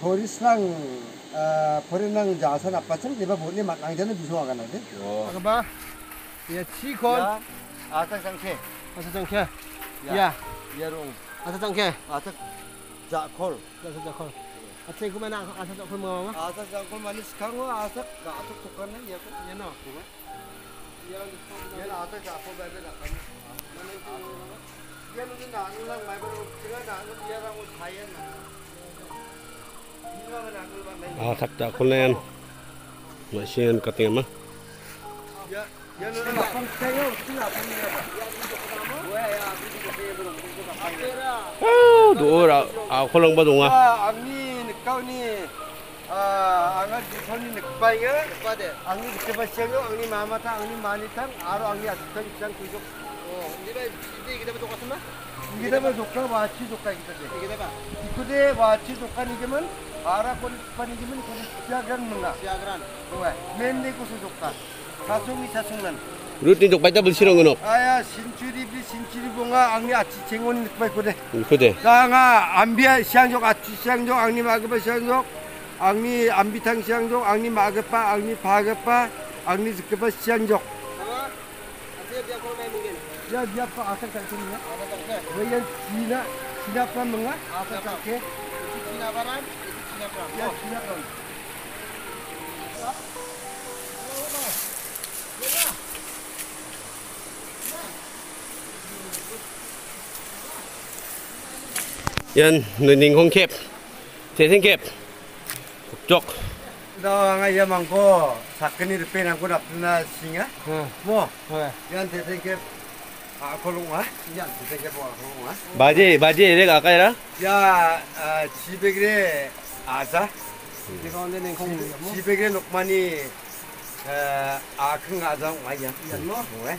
조리스랑 버리는 자선 아빠처럼 이봐 보니 막 낭자는 무서워가 나지. 잠깐만. 예, 치콘. 아사장케. 아사장케. 야. 야롱. 아사장케. 아사. 자콜. 자콜. 아체 그만 아사장콜 먹어. 아사장콜 많이 시간 거 아사 아사 똑같네. 얘 얘는 얘는 아사 자콜 말고 나가네. 얘는 나는 랑 말고 제가 나는 얘랑 사이에 나. à thật chả con lên mà xin cả tiền mà đủ rồi à con jaman. 손이 늑바이가 늑바데 앙이 늑바시가 앙이 마마타 앙이 마니탄 아로 앙이 아스탄 이상 그죠 어 이래 이제 이게 되면 똑같나 이게 되면 똑같아 마치 똑같아 이게 되 이게 되면 이게 마치 똑같아 이게면 Ara kon panigi men kon siagrang mena. Siagrang. Tuwa. Mende ko sujokta. Kasung isa sungnan. 루틴 족 바이다 불시렁 그노. 아야 신출입이 신출이봉아 앙리 아치 쟁원 늑바이 고대. 고대. 나가 안비아 시앙족 아치 시앙족 앙리 마그바 시앙족 앙리 안비탕 시앙족 앙리 마그바 앙리 바그바 앙리 즈그바 시앙족. 야 비아파 아사 갈게냐. 왜야 지나 지나파 뭔가 아사 갈게. 지나바람 yan nuning kong kep 세생 캡 국적 너가 야 많고 사건이 빼나고 나쁘나 싱아? Ha. 뭐? Ha. 야 대생께 아 걸롱아 야 대생께 뭐 걸롱아 바지 바지 내가 아까 era 야 아, 집에 그래 아자? Di ko din kong 집에 녹만이 아큰 아장 와야. 연모? 왜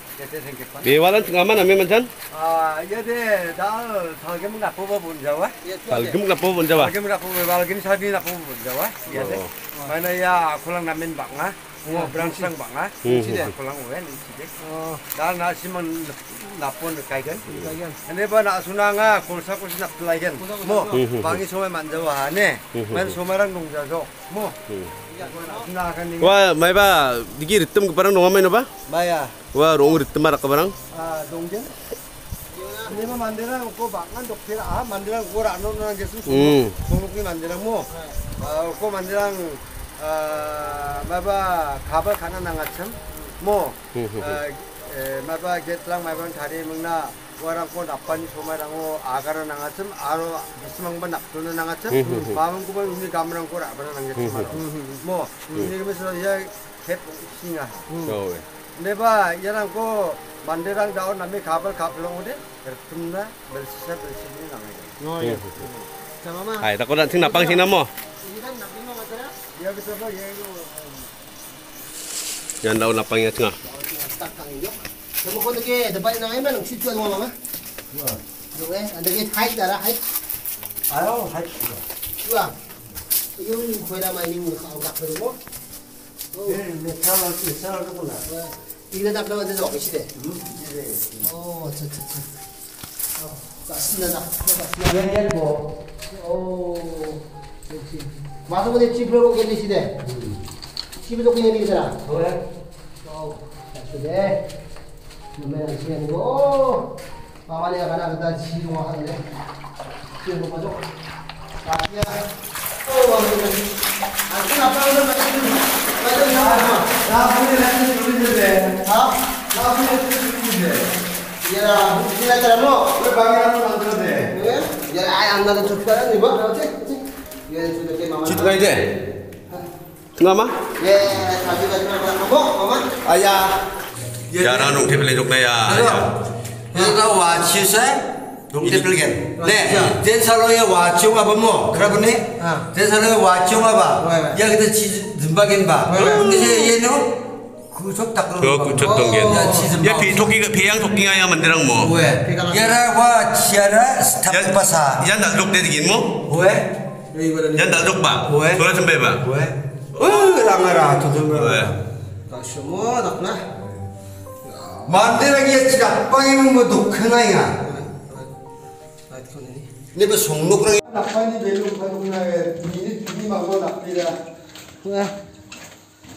메와란 ngaman ame mancan 아 여대 나 살게면 나쁘고 본 자와? balgem na po bun jawa 살게면 나쁘고 말긴 사비 나쁘고 본 자와? 여대 만나야 콜랑 나면 방아 뭐 브랑스랑 방아? 음. 콜랑 왜 집에 Oh, 나 나시면 나쁜 가이건. 근데 봐 나순아가 골사골시 나쁘라이건 뭐 음. 방이 소매 만져와 하네 음. 맨 소매랑 농자죠. 뭐. 음. 나가니 wa may ba digi ritem ke parang nongamay na ba 마야. wa rong ritem marak ka parang 아뭐 독테라 아 만들어 고안 오는 게 무슨 음. 동록이 만들어 뭐 아, 고 만들어 아, 마바 가발 가나 나가참 뭐 아, 에, 마바 게트랑 마바 다리 먹나 와랑 고 나빠니 소마랑고 아가라 나가참 아로 미스망바 납도는 나가참 음. 마음 구번 우리 가면랑 고 아바라 나가참 뭐 이러면서 야 we 내봐 얘랑고 만대랑 나온 남이 가발 가블롱 오데 그렇구나 멜시사 멜시니 ay tako na ting napang sing na Yan daw na pangyat nga. Kamu kau lagi dapat nang emang nang situ ada mama. Dua. Dua eh, ada lagi height dah height. Ayo height. Dua. Yung kau dah main ni kau nak pergi mo. Eh, metal tu, metal tu pun lah. Ini dah dapat ada dok sih deh. Oh, tu tu tu. Oh, dah sini dah. Yang yang bo. Oh, okay. 보내 집으로 계시대. 집에도 그냥 있잖아. 뭐야 어, 네. 유명한 시간이고, 마마리아 가나 그다 지루 하는데, 지루 봐줘. 아, 야, 어, 완전 아, 그 아빠는 맞지? 맞지? 나 근데 나는 모르는데 아, 나 근데 모르는데 얘라, 지나가라 뭐. 왜 방에 하나 만들었대 예? 야, 아예 안좀 피하는 이거? 어째? 예, 저렇게 마마. 지 돼 ngama 예, 가지 가지 말고 하고, 마마. 아야 ya na nong kep le jok na ya 여기가 와치세 농대필겐 네 densal로에 와치오가 봐뭐 그러보니 아. densal로에 와치오가 왜, 봐 왜? 여기다 지 든바겐 봐 왜, 왜? 근데 얘는 그속 닦는 그 쳤던 게야 ya toki nga ya mandirang mo 왜 얘라 와 치아라 스탑 바사 yan dal jok de digin mo 왜 yan dal jok ba 왜? sura sembe ba 왜 어, 랑아라 도전 we semua nakna. 만들어기 지갑방이면 뭐 독하나야 Right ko ni. 근데 뭐 송록랑 낙판이 멜로 가동나에 비니 비니 막고. Nè.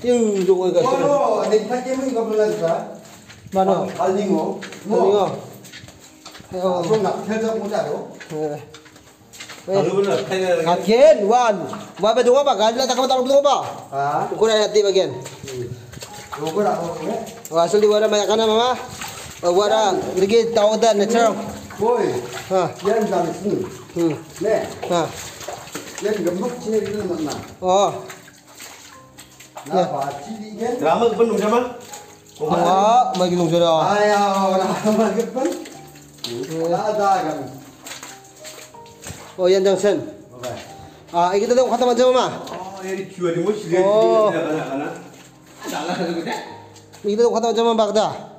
Yêu dùng rồi cả. 뭐로 넥타 게임은 이거 불러주라. Mà 달링어. 뭐. không? Theo. 좀 낙태자 모자로. Nè. Again, one. Waba duwa ba? Gala ta kamatang duwa ba? Ha? Kuna na ti bagyan. Duwa na ko. Wa sul di wala mayakana mama. Wara rigid tawda na charo. Boy. Ha. Yan dami sin. Hmm. Ne. Ha. Yan gamok chine rin naman na. Oo. Na ba chili yan? Drama ban nung drama? Oo, may ginung jara. Ayaw, wala man gapon. Wala da gamit. 어. 나 봤지 이게? 드라마 그분 농자만? Đó, mày cái lùng rồi đó. 아야, 나 말겠군. 나다 감. Ồ, Yên Johnson. 뭐가? À, 이게 또 갖다 만져 봐. 아, 얘 귀하지 뭐 시대 어. 나가나 나가나. 나가는 거지? 이게 또 갖다 만져 봐, 박다.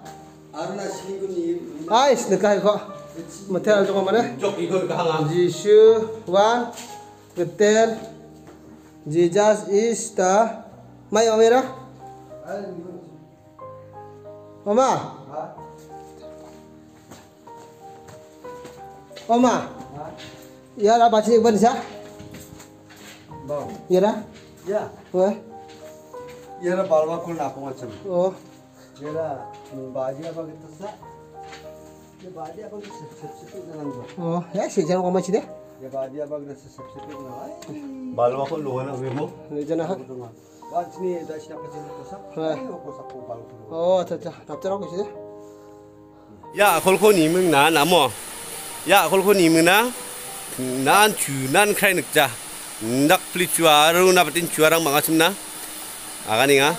아르나 시군이 아이스, 내가 이거. 뭐 태알 조금만 해. 쪽 이거 항암. Jisu one betul Jesus is the Mai Omera 아니 이거 Oma 아, Oma 아, Ya dah ya lah pasti ban sah. Bang. ya? lah. ya Wah. Iya lah balwa kun aku macam. Oh. ya lah baji apa gitu. Ya baji apa gitu substitut dengan gua. Oh, ya sih jangan kau macam. Ya baji apa gitu substitut dengan. Balwa kun luar nak. Jangan dah siapa sih nak sah? Ayo kau sah kau balwa. Oh, tak. Tapi orang kau. Ya, kalau kau ni mungkin na, namo. Ya, kalau kau ni mungkin na. 주난 크라이 늑자. nak pli cuaru na patin cuarang mangasumna. 아가니가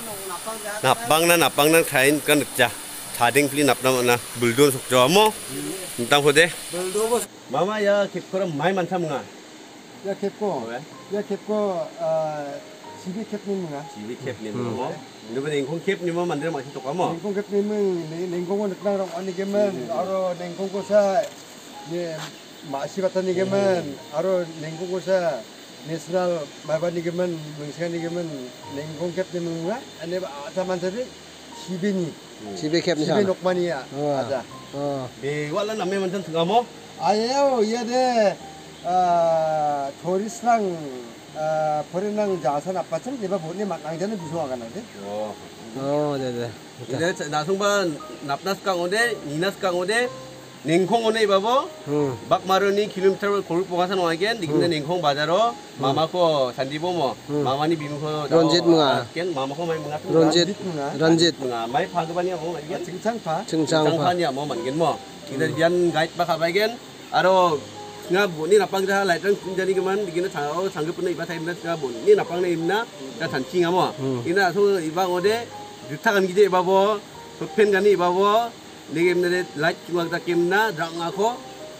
napangna napangna krain kan 늑자. 자딩 플리 납나 나 불돈 속저 뭐. 땅 호대. 마마 야 객거랑 많이 많다 뭔가. 야. 왜? 야 캡고 아 집이 캡님인가? 집이 캡님 뭐. 누구 냉콩 캡님은 만들어 마시 똑까 뭐. 냉공 캡님은 냉공은 늑당랑 아니 게면 아로 냉공고사 예 맛이 같다니 게면 아로 냉공고사 내셔널 마바니 게면 뭉시가니 게면 냉공 캡님인가? 아니 아자만들이 집이니 Cibi cap ni 집이 sana 녹만이야. 어. 맞아. Oh 에 왈라 남매 만든 등가 뭐. 아예요 얘네 아 토리스랑 아 버리랑 자산 아빠처럼 내가 보니 막낭자는 무서워가는데 어. Oh dah 이제 나송반 납나스 강오데 니나스 강오데 냉콩 오네 이바보 Hmm 막 마르니 킬로미터 골 보가산 와겐 니근데 냉콩 바자로 마마코 산디보 뭐 마마니 비무코 런짓 뭉아. 겐 마마코 마이 뭉아 Ranjit Ranjit 뭉아 마이 파그바니야 뭐 말겐 증창파 Cengcang pa 장판이야 뭐 말겐 뭐 이들 비안 가이트 바카바겐 아로 nga boni napang da lai tang jani gaman digina thao sanggup pun iba thai na nga boni napang na imna ka thanchi nga mo ina so iba ngode jutha kan gide iba bo pen gani iba bo lingim na dit light chung ta kim na dra nga kho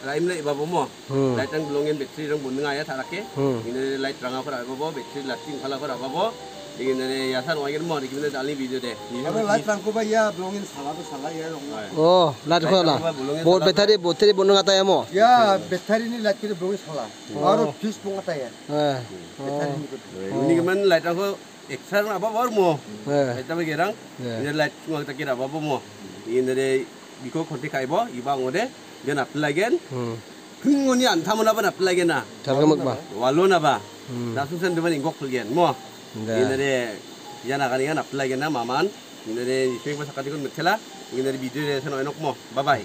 ra im lai mo light ang longin battery rang bun nga ya tharake ke light ranga phara ibabo bo battery lasting khala phara ibabo bo na ya than wagin mo ri na dali video de ha light rang ko ba ya longin sala to sala ya rong oh light kho la bo battery bo battery bun nga ta ya mo ya battery ni light ke longin sala aro fix bun nga ta ya ha ni man light rang ko ekstra na ba ba mo ha eta ba gerang ni light ko ta kira ba mo in the Eh 배터리니 ini gaman light drang ko ekstra apa bor mo Eh Kita bagi orang, Ya. ini light cuma kita kira apa mo. Ini dari biko konti kai bo, ibang ode, dia nak lagi, Hmm hinguni anta mana apa nak lagi na, Targamuk ba walon apa, Hmm. langsung sen depan ingkok lagi, mo. Ya. Ini dari dia nak kan nak lagi na maman, ini dari swing pasal kati kun metela, ini dari video dari sana enok mo, bye bye.